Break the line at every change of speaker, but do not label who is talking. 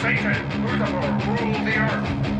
Satan, Lucifer, rule the earth.